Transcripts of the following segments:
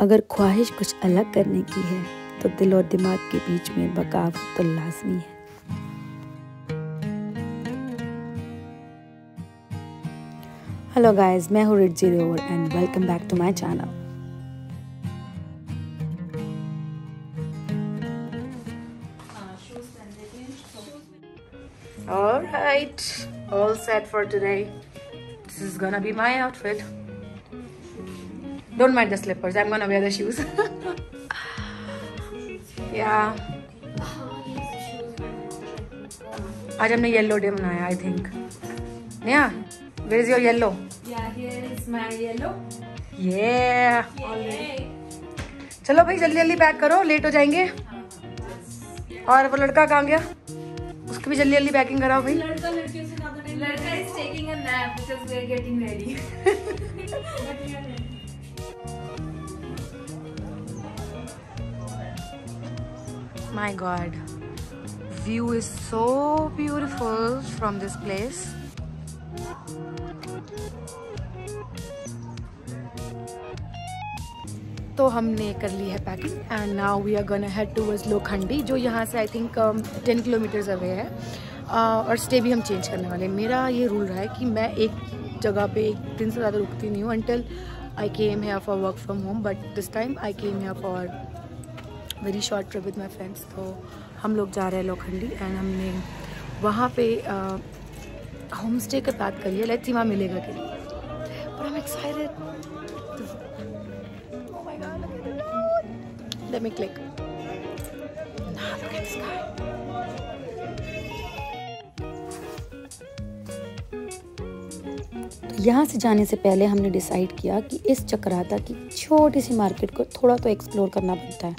अगर ख्वाहिश कुछ अलग करने की है तो दिल और दिमाग के बीच में बगावत तो लाजमी है हेलो गाइस मैं हूँ Ritzy Rover and welcome back to my channel All right, all set for today. This is gonna be my outfit. Don't mind the slippers, I'm gonna wear the shoes. yeah. आज हमने yellow day मनाया I think Neha where is your yellow Yeah, here is my yellow. ये चलो भाई जल्दी जल्दी pack करो late हो जाएँगे और वो लड़का कहाँ गया उसकी भी जल्दी जल्दी पैकिंग कराओ भाई लड़का लड़कियों से ज़्यादा नहीं लड़का is taking a nap because we are getting ready. My god. View is so beautiful from this place. तो हमने कर ली है packing and now we are gonna head towards Lokhandi जो यहाँ से I think ten kilometres away है uh, और स्टे भी हम चेंज करने वाले हैं मेरा ये रूल रहा है कि मैं एक जगह पे एक दिन से ज़्यादा रुकती नहीं हूँ until I came here for work from home but this time I came here for very short trip with my friends तो हम लोग जा रहे हैं लोखंडी एंड हमने वहाँ पे होम स्टे की बात करी है लेट्स सी वहाँ मिलेगा कि click. Now look at the sky. तो यहाँ से जाने से पहले हमने डिसाइड किया कि इस चक्राता की छोटी सी मार्केट को थोड़ा तो एक्सप्लोर करना पड़ता है।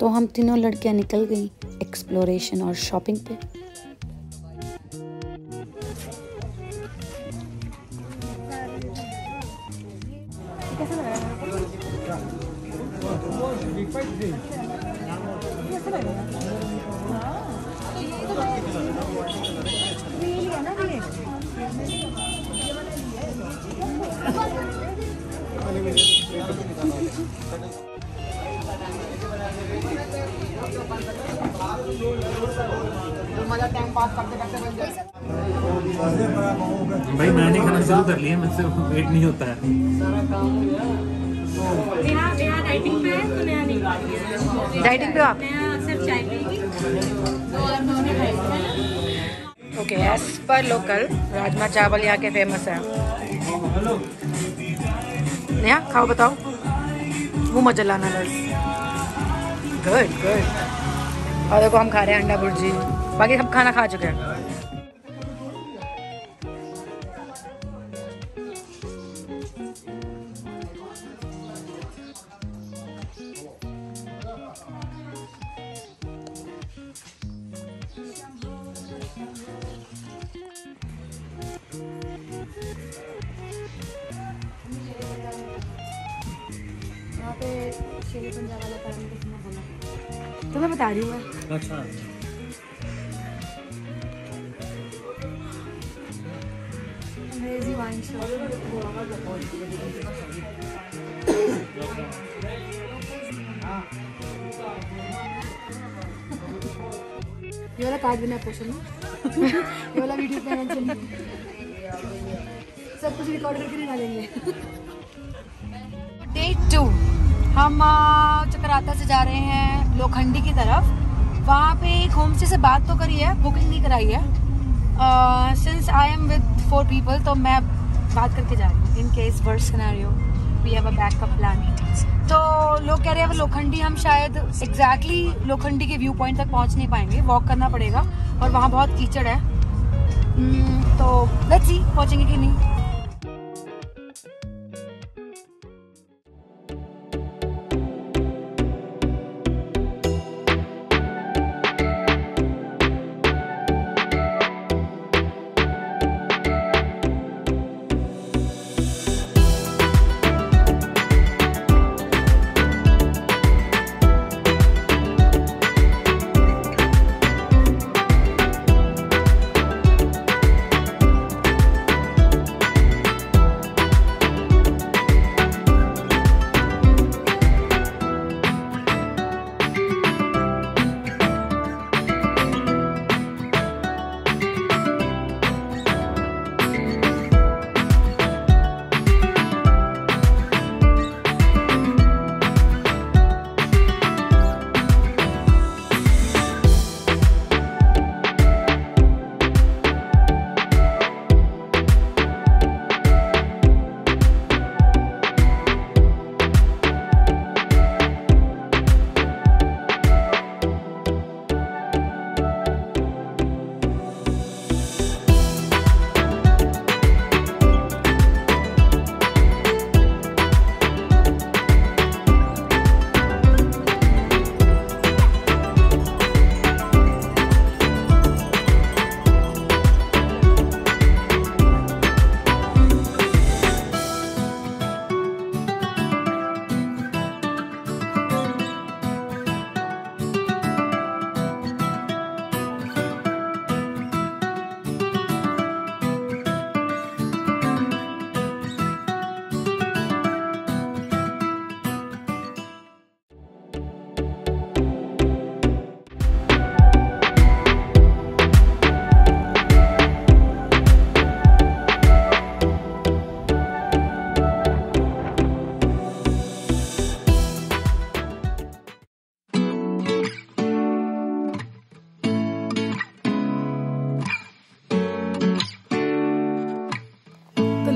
तो हम तीनों लड़कियाँ निकल गईं एक्सप्लोरेशन और शॉपिंग पे। भाई मैंने खाना शुरू कर लिया मुझसे वेट नहीं होता है। डाइटिंग पे है तो डाइटिंग पे आप? सिर्फ़ चाय पिएगी okay as per local rajma चावल यहाँ के फ़ेमस है। नेहा खाओ बताओ। मत जलाना बस। गुड गुड और देखो हम खा रहे हैं अंडा भुर्जी बाकी सब खाना खा चुके हैं। पे शेर पंजाब वाला तो मैं बता रही हूँ अच्छा। ये वाला कार्ड बिना पोषण ये वाला वीडियो सब कुछ रिकॉर्ड करके टू हम चक्राता से जा रहे हैं लोखंडी की तरफ़। वहाँ पे एक होम से बात तो करी है बुकिंग नहीं कराई है। Since I am with four people तो मैं बात करके जा रही हूँ। In case worst scenario we have a backup plan तो लोग कह रहे हैं वो लोखंडी हम शायद एग्जैक्टली exactly लोखंडी के व्यू पॉइंट तक पहुँच नहीं पाएँगे। वॉक करना पड़ेगा और वहाँ बहुत कीचड़ है। हम्म, तो लेट्स सी पहुँचेंगे कि नहीं?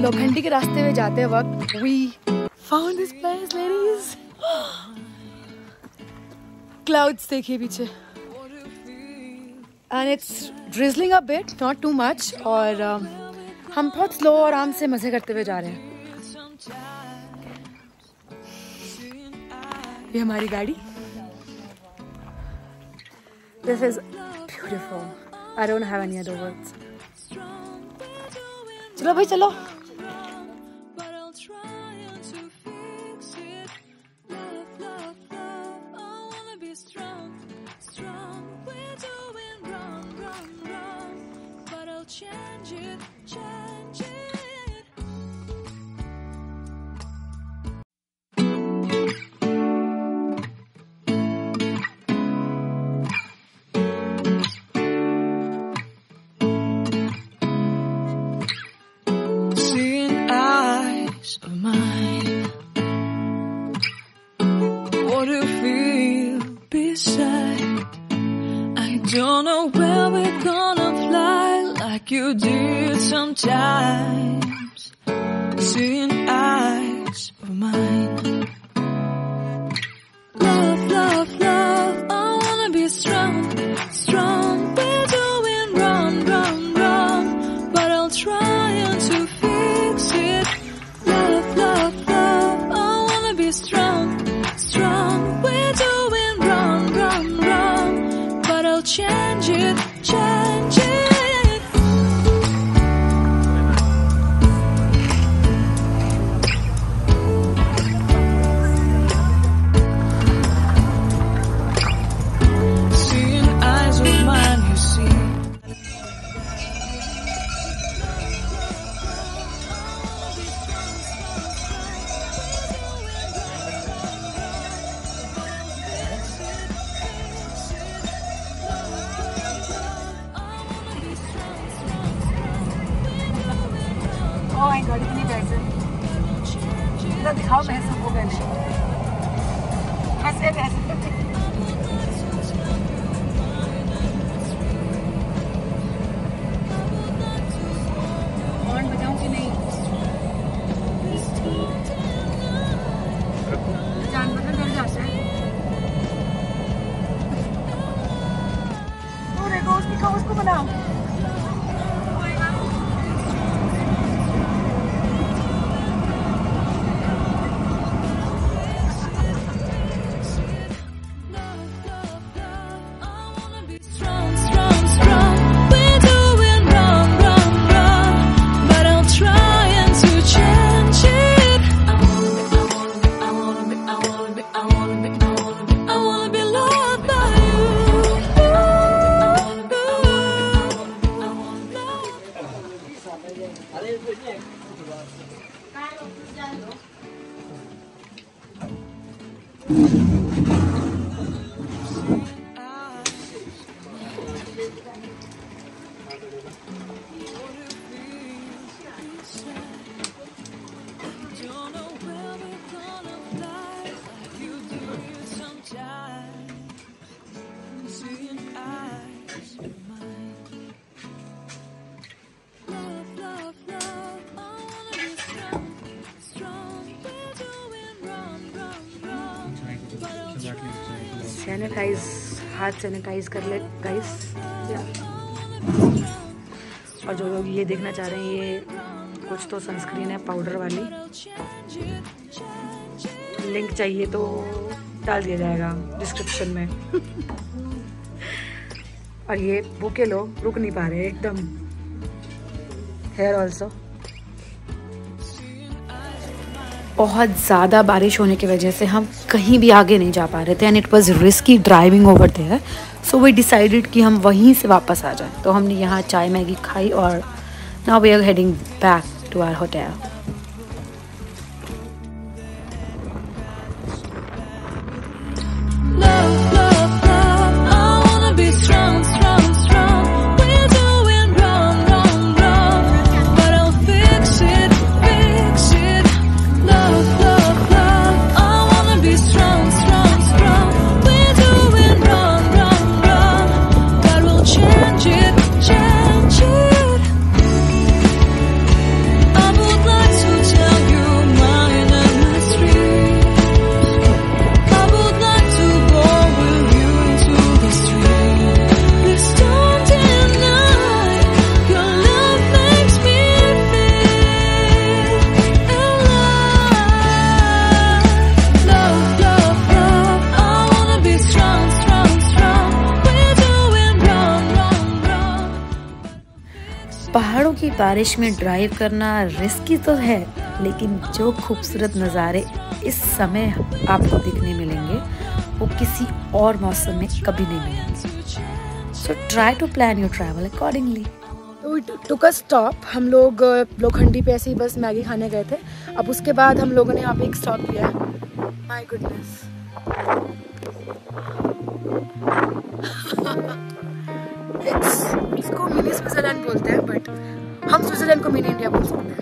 लोखंडी के रास्ते में जाते वक्त we found this place ladies clouds देखिए पीछे। And it's drizzling a bit not too much और uh, हम बहुत स्लो और आराम से मज़े करते हुए जा रहे हैं। ये हमारी गाड़ी। This is beautiful I don't have any other words चलो भाई चलो। Like you did sometimes. Seeing eyes of mine. Love, love, love. I wanna be strong, strong. We're doing wrong, wrong, wrong. But I'll try to fix it. Love, love, love. I wanna be strong, strong. We're doing wrong, wrong, wrong. But I'll change kann kaum Hessen-Burger nicht. Fast jeder Hessen-Burger sanitize हाथ sanitize कर ले guys और जो लोग ये देखना चाह रहे हैं, ये कुछ तो सनस्क्रीन है पाउडर वाली. लिंक चाहिए तो डाल दिया जाएगा डिस्क्रिप्शन में. और ये भूखे लोग रुक नहीं पा रहे, एकदम. हेयर ऑल्सो बहुत ज़्यादा बारिश होने की वजह से हम कहीं भी आगे नहीं जा पा रहे थे and it was risky driving over there so we decided कि हम वहीं से वापस आ जाएँ। तो हमने यहाँ चाय मैगी खाई और now we are heading back to our hotel बारिश में ड्राइव करना रिस्की तो है, लेकिन जो खूबसूरत नज़ारे इस समय आपको दिखने मिलेंगे, वो किसी और मौसम में कभी नहीं मिलेंगे। So try to plan your travel accordingly took a stop हम लोग लोखंडी पे ऐसे ही बस मैगी खाने गए थे। अब उसके बाद हम लोगों ने यहाँ पे एक स्टॉप किया माय गुडनेस इसको मिनी स्विट्जरलैंड बोलते हैं बट हम स्विट्जरलैंड को मिनी इंडिया बोल सकते हैं।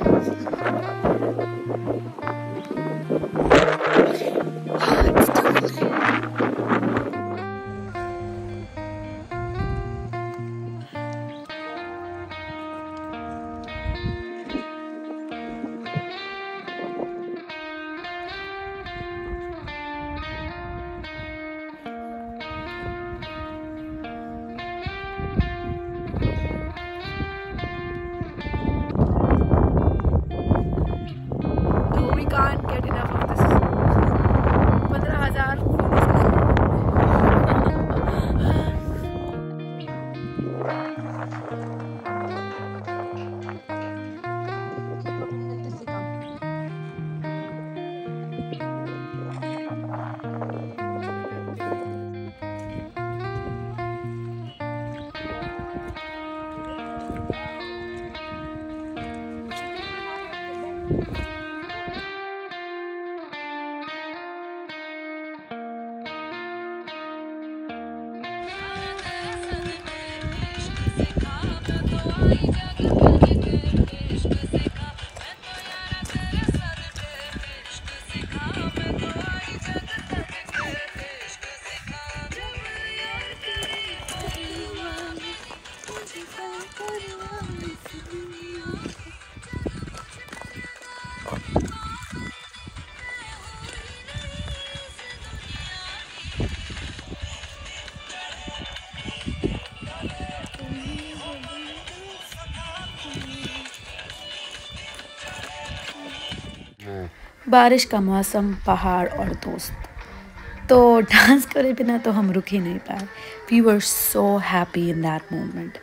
बारिश का मौसम, पहाड़ और दोस्त। तो डांस करे बिना तो हम रुक ही नहीं पाए। We were so happy in that moment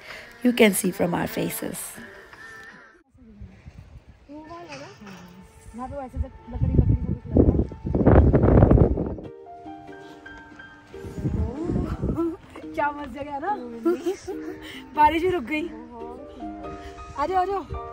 you can see from our faces क्या जगह है ना? बारिश भी रुक गई। आ जाओ आ जाओ।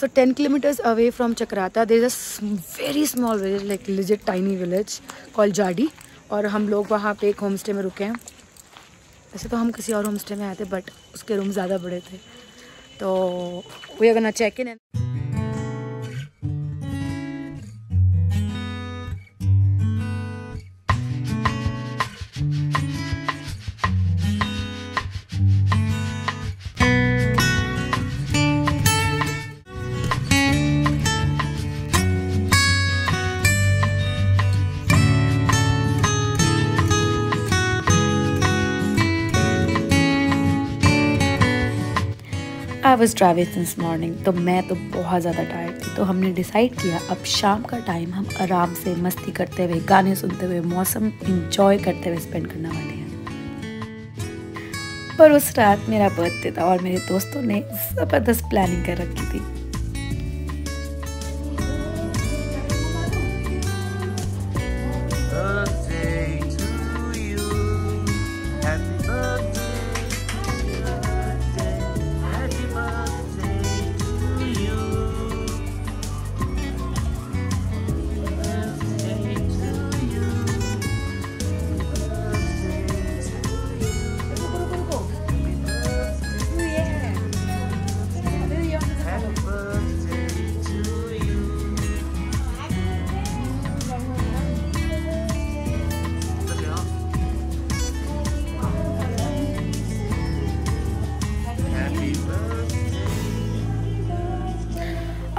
So ten kilometres away from Chakrata there is a very small village like legit tiny village called Jadi और हम लोग वहाँ पे एक होम स्टे में रुके हैं। वैसे तो हम किसी और होम स्टे में आए थे बट उसके रूम ज़्यादा बड़े थे। तो वी अगर ना check in and I was driving this morning तो मैं तो बहुत ज़्यादा टायर्ड थी। तो हमने डिसाइड किया, अब शाम का टाइम हम आराम से मस्ती करते हुए, गाने सुनते हुए, मौसम इंजॉय करते हुए स्पेंड करने वाले हैं। पर उस रात मेरा बर्थडे था और मेरे दोस्तों ने ज़बरदस्त प्लानिंग कर रखी थी।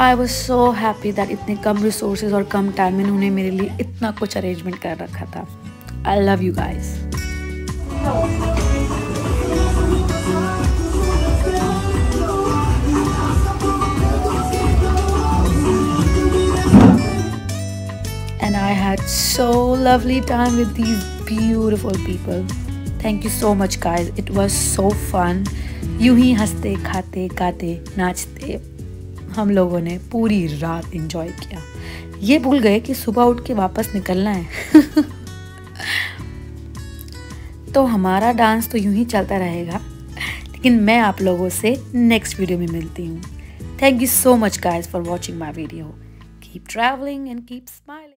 I was so happy that इतने कम रिसोर्सेज और कम टाइम में उन्होंने मेरे लिए इतना कुछ अरेंजमेंट कर रखा था I love you guys I had so lovely time with these beautiful people. Thank you so much, guys. It was so fun. यूँ ही हँसते, खाते, गाते, नाचते हम लोगों ने पूरी रात इंजॉय किया। ये भूल गए कि सुबह उठ के वापस निकलना है। तो हमारा डांस तो यूँ ही चलता रहेगा, लेकिन मैं आप लोगों से नेक्स्ट वीडियो में मिलती हूँ। Thank you so much guys for watching my video keep travelling and keep smiling